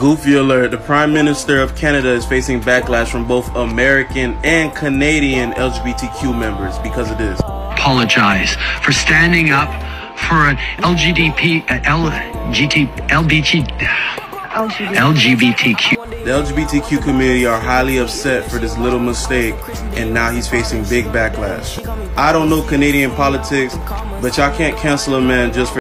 Goofy alert. The Prime Minister of Canada is facing backlash from both American and Canadian LGBTQ members because of this. Apologize for standing up for an LGDP, uh, LGT, LBT, LGBTQ. The LGBTQ community are highly upset for this little mistake, and now he's facing big backlash. I don't know Canadian politics, but y'all can't cancel a man just for